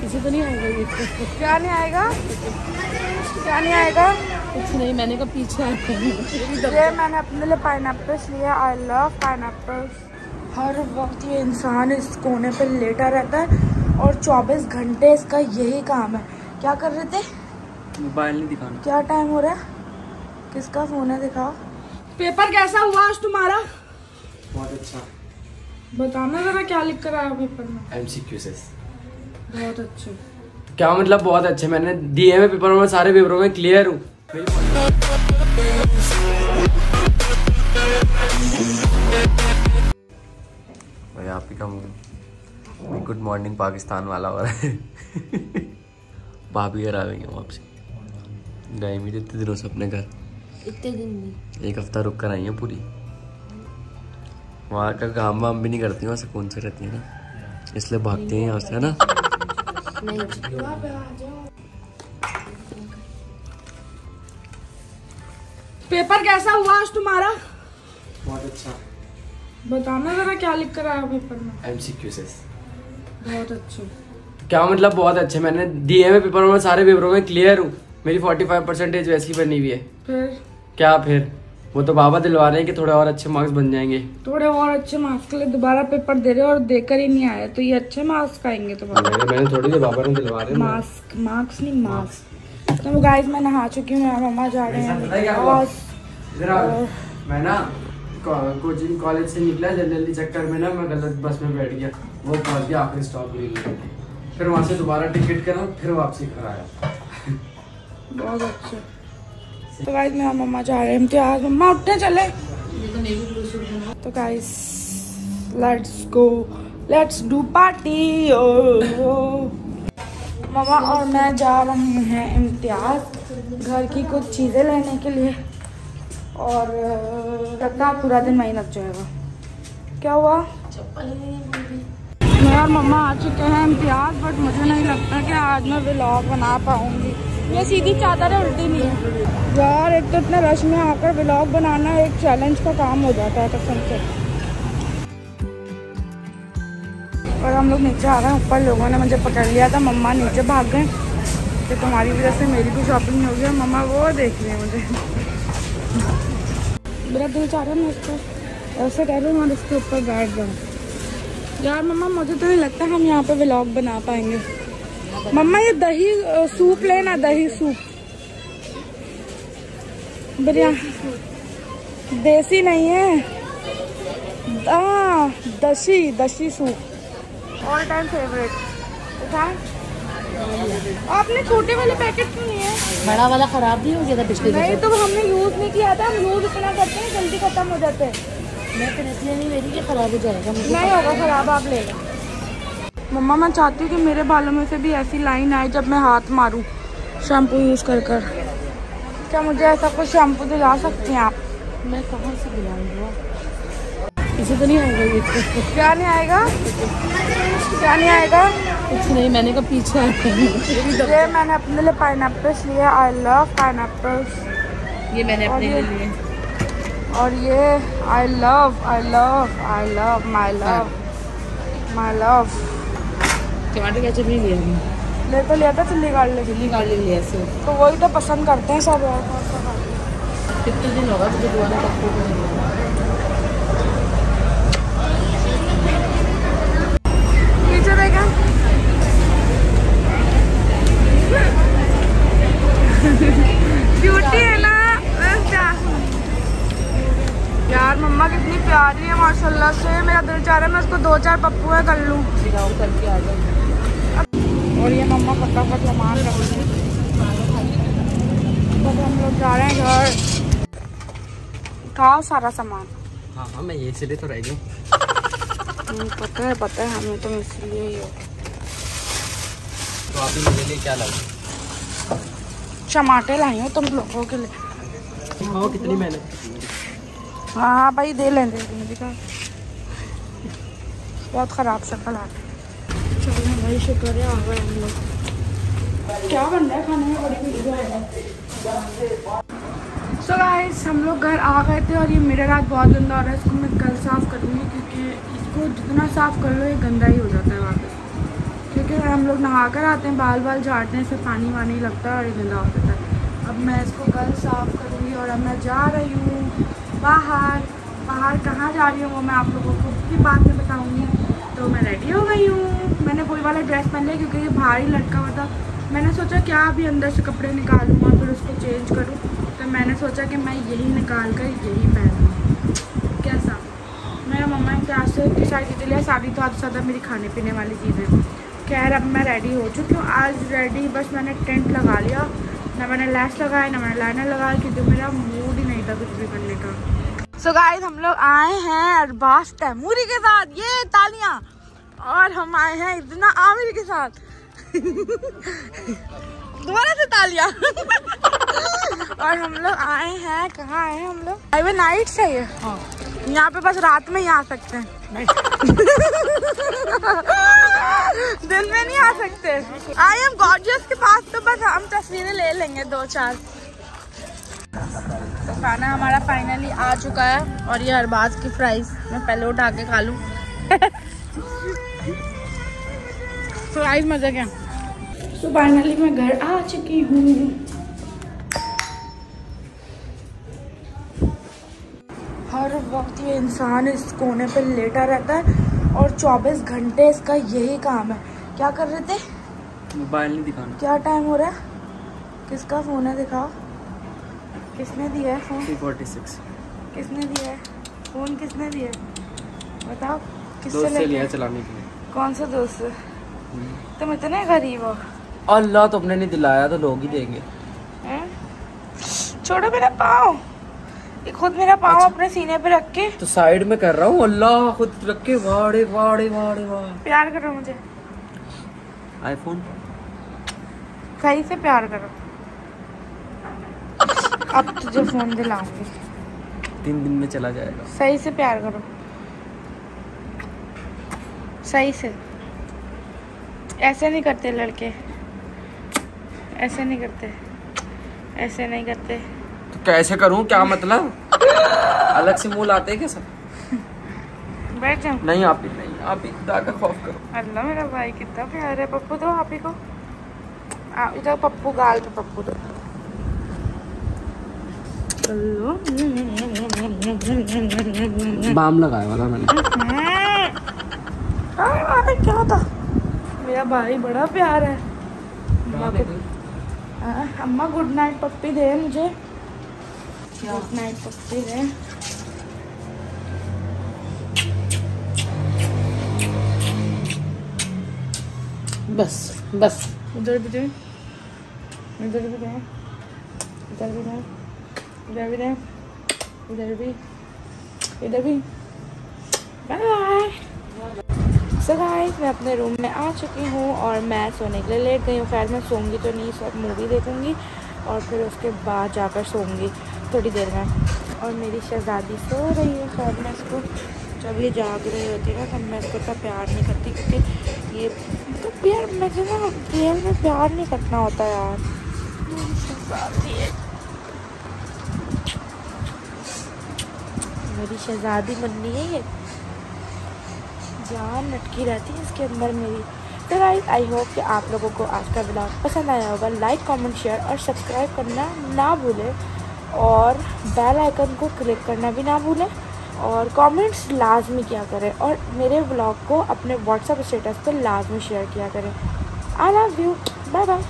किसी को नहीं आएगा ये। क्या नहीं आएगा? क्या नहीं आएगा? कुछ नहीं मैंने कहा पीछे ये मैंने अपने लिए पाइन लिए। आई लव पाइन हर वक्त ये इंसान इस कोने पे लेटा रहता है और 24 घंटे इसका यही काम है। क्या कर रहे थे? मोबाइल नहीं दिखाना। क्या टाइम हो रहा है? किसका फ़ोन है दिखाओ। पेपर कैसा हुआ आज तुम्हारा? बहुत अच्छा। बताना जरा क्या लिख कर आया पेपर में। एमसीक्यू से बहुत अच्छे। क्या मतलब बहुत अच्छे? मैंने दिए हैं पेपर में सारे पेपरों में क्लियर हूँ। आप ही का गुड मॉर्निंग पाकिस्तान वाला हो रहा है। भाभी घर वापसी। गए भी इतने दिनों से अपने घर। इतने दिन नहीं एक हफ़्ता रुक कर आई है पूरी। वहाँ का काम वाम भी नहीं करती वहाँ सुकून से रहती है ना। इसलिए भागती हैं यहाँ से है ना? पेपर कैसा हुआ आज तुम्हारा? बहुत अच्छा। बताना जरा क्या लिख कर आया पेपर में। एमसीक्यू से। बहुत अच्छे। क्या मतलब बहुत अच्छे? मैंने दिए हैं पेपर में सारे पेपरों में क्लियर हूँ। मेरी 45 परसेंटेज वैसी बनी हुई है। फिर? क्या फिर? वो तो बाबा दिलवा रहे हैं कि थोड़े और अच्छे मार्क्स बन जाएँगे। थोड़े और अच्छे मार्क्स के लिए दोबारा पेपर दे रहे हो और देकर ही नहीं आए तो ये अच्छे मार्क्स आएँगे तुम्हारे। मैंने मैंने थोड़ी देर बाबा ने दिलवा रहे हैं। मास्क मार्क्स नहीं मार्क्स तो गाइस मैं नहा चुकी हूँ मेरा मम्मा जा रहे है। मैं ना कोचिंग कॉलेज से निकला जल्दी जल्दी चक्कर में ना मैं गलत बस में बैठ गया। वो पहुँच गया आखिरी स्टॉप के फिर वहाँ से दोबारा टिकट करा फिर वापसी घर आया। बहुत अच्छे। तो गाइस मेरा मम्मा जा रहे हैं इम्तियाज़। मम्मा, उठने चले। तो guys let's go let's do party मामा और मैं जा रहे हैं इम्तियाज़ घर की कुछ चीज़ें लेने के लिए। और लगता पूरा दिन वहीं लग जाएगा। क्या हुआ? मैं और मम्मा आ चुके हैं इम्तियाज़ बट मुझे नहीं लगता कि आज मैं व्लॉग बना पाऊँगी। ये सीधी चादर है उल्टी नहीं है। यार, एक तो इतने रश में आकर ब्लॉग बनाना एक चैलेंज का काम हो जाता है कसम से। और हम लोग नीचे आ रहे हैं, ऊपर लोगों ने मुझे पकड़ लिया था, मम्मा नीचे भाग गए। कि तुम्हारी वजह से मेरी भी शॉपिंग हो गई और मम्मा वो देख रही है मुझे। मेरा दिल चाह रहा है मैं उसको ऐसे कह रही हूँ और उसके ऊपर बैठ जाऊँ। यार, मम्मा, मुझे तो नहीं लगता हम यहाँ पे व्लॉग बना पाएँगे। मम्मा ये दही सूप लेना दही सूप। बिरयानी देसी नहीं है। हाँ दशी दशी सूप। ऑल टाइम फेवरेट आपने छोटे वाले पैकेट क्यों नहीं है बड़ा वाला खराब नहीं हो गया था पिछले नहीं तो हमने यूज़ नहीं किया था। हम यूज़ इतना करते हैं जल्दी खत्म हो जाते हैं। मैं फिर इसलिए नहीं मेरी कि खराब हो जाएगा नहीं होगा खराब आप ले लो। मम्मा मैं चाहती हूँ कि मेरे बालों में से भी ऐसी लाइन आए जब मैं हाथ मारूँ। शैम्पू यूज़ कर कर। क्या मुझे ऐसा कुछ शैम्पू दिला सकते हैं आप? मैं कहाँ से दिलाऊँगा? किसी को नहीं आएगा ये। क्या नहीं आएगा? क्या नहीं आएगा? कुछ नहीं मैंने कहा पीछे ये मैंने अपने लिए पाइन लिए। आई लव पाइन ये मैंने अपने लिए लिए। और ये I love I love I love my love my love टमाटर केचप नहीं लिया हमने ले तो लिया था चिल्ली गार्लिक चिल्ली गार्लिक लिया से तो वही तो पसंद करते हैं सब। हैं। कितने दिन होगा तुझे दोबारा तक को नीचे देखा। ब्यूटी है ना। यार मम्मा कितनी प्यारी है माशाल्लाह से। मेरा दिल चाह रहा है मैं उसको दो चार पप्पू है कर लूँ। दिखाओ करके आ जाओ। और ये मम्मा फटाफट सामान रख दी बस हम लोग जा रहे हैं घर। कहा सारा सामान। हाँ हाँ मैं ये इसलिए तो रह गई हम्म, पता है पता है हमें तो इसलिए ही हो। तो आप मेरे लिए क्या लाओ टमाटे लाई हूँ तुम लोगों के लिए। हाँ कितनी मेहनत हाँ हाँ भाई दे लें दे बहुत ख़राब शक्ल आ रही चलो भाई, शुक्र है, आ गए हम लोग। क्या बन रहा है खाने में? बड़ी है। सो गाइस हम लोग घर आ गए थे और ये मिरर रात बहुत गंदा हो रहा है। इसको मैं कल साफ़ करूँगी क्योंकि इसको जितना साफ़ कर लो, ये गंदा ही हो जाता है वापस। क्योंकि हम लोग नहा कर आते हैं, बाल बाल झाड़ते हैं इससे पानी वानी लगता है और ये गंदा हो जाता है। अब मैं इसको कल साफ़ करूँगी और अब मैं जा रही हूँ बाहर। बाहर कहाँ जा रही हूँ वो मैं आप लोगों को भी बाद में बताऊँगी। तो मैं रेडी हो गई हूँ। मैंने वही वाला ड्रेस पहन लिया क्योंकि ये भारी लटका हुआ था। मैंने सोचा, क्या अभी अंदर से कपड़े निकालूँ और फिर उसको चेंज करूँ? तो मैंने सोचा कि मैं यही निकाल कर यही पहनूँ। कैसा? मेरा मम्मा ने आज से सारी चीज़ें लिया सारी तो आज ज़्यादा मेरी खाने पीने वाली चीज़ें खैर, अब मैं रेडी हो चुकी हूँ। आज रेडी बस मैंने टेंट लगा लिया। ना मैंने लैस लगाया, ना मैंने लाइनर लगाया, क्योंकि मेरा मूड ही नहीं था कुछ भी करने का। सो so गाइस हम लोग आए हैं अरबास तैमूरी के साथ। ये तालियाँ। और हम आए हैं इतना आमिर के साथ। दोबारा से तालियाँ। और हम लोग आए हैं। कहाँ आए हैं हम लोग? हाईवे नाइट से ये। हाँ। यहाँ पे बस रात में ही आ सकते हैं। दिन में नहीं आ सकते। आई एम गॉर्जियस के पास तो बस हम तस्वीरें ले लेंगे दो चार। तो खाना हमारा फाइनली आ चुका है और ये अरबाज की फ्राइज मैं पहले उठा के खा लूँ। फ्राइज मज़ा क्या? तो फाइनली मैं घर आ चुकी हूँ। हर वक्त ये इंसान इस कोने पे लेटा रहता है और 24 घंटे इसका यही काम है। क्या कर रहे थे? मोबाइल नहीं दिखाना। क्या टाइम हो रहा है? किसका फ़ोन है? दिखाओ। किसने दिया है फ़ोन? 346 किसने दिया है? फ़ोन किसने दिया है? बताओ किससे दोस्त लिया चलाने के लिए। कौन सा दोस्त तुम इतने गरीब हो। अल्लाह तुमने नहीं दिलाया तो लोग ही देंगे। छोड़ो मेरा पाँव। ये खुद मेरा पाँव अच्छा। अपने सीने पे रख के। तो साइड में कर रहा हूँ अल्लाह खुद रख के वाड़े वाड़े वाड़े वाड़े। प्यार करो मुझे। आईफोन सही से प्यार करो। अब तुझे फ़ोन दिलाऊँगी। तीन दिन में चला जाएगा। सही से प्यार करो। सही से। ऐसे नहीं करते लड़के। ऐसे नहीं करते। ऐसे नहीं करते। तो कैसे करूँ? क्या मतलब? अलग से मुँह लाते हैं क्या सब? बैठ जाओ। नहीं आप ही नहीं आप ही खुदा का खौफ करो। अल्लाह मेरा भाई कितना प्यार है। पप्पू दो आप ही को। आ, इधर पप्पू गाल पे पप्पू दो। बाम लगाया वाला मैंने। क्या था मेरा भाई बड़ा प्यार है। अम्मा को हाँ, अम्मा गुड नाइट पप्पी दे मुझे। गुड नाइट पप्पी दे। बस बस। उधर भी दे। इधर भी दे। इधर भी दे। इधर भी इधर भी इधर भी बाय सो गाइस मैं अपने रूम में आ चुकी हूँ और मैं सोने के लिए लेट गई हूँ। खैर, मैं सोऊँगी तो नहीं, सब मूवी देखूँगी और फिर उसके बाद जाकर सोऊँगी थोड़ी देर में। और मेरी शहजादी सो रही है। खैर, मैं इसको जब ये जाग रही होती है ना, तब मैं इसको इतना प्यार नहीं करती क्योंकि ये तो प्यार मुझे ना रियल में प्यार नहीं करना होता यार। शहजादी बननी है ये। जान लटकी रहती है इसके अंदर मेरी। तो गाइस आई होप कि आप लोगों को आज का ब्लॉग पसंद आया होगा। लाइक कमेंट शेयर और सब्सक्राइब करना ना भूलें। और बेल आइकन को क्लिक करना भी ना भूलें। और कमेंट्स लाजमी किया करें। और मेरे ब्लॉग को अपने व्हाट्सएप स्टेटस पर लाजमी शेयर किया करें। I love you bye bye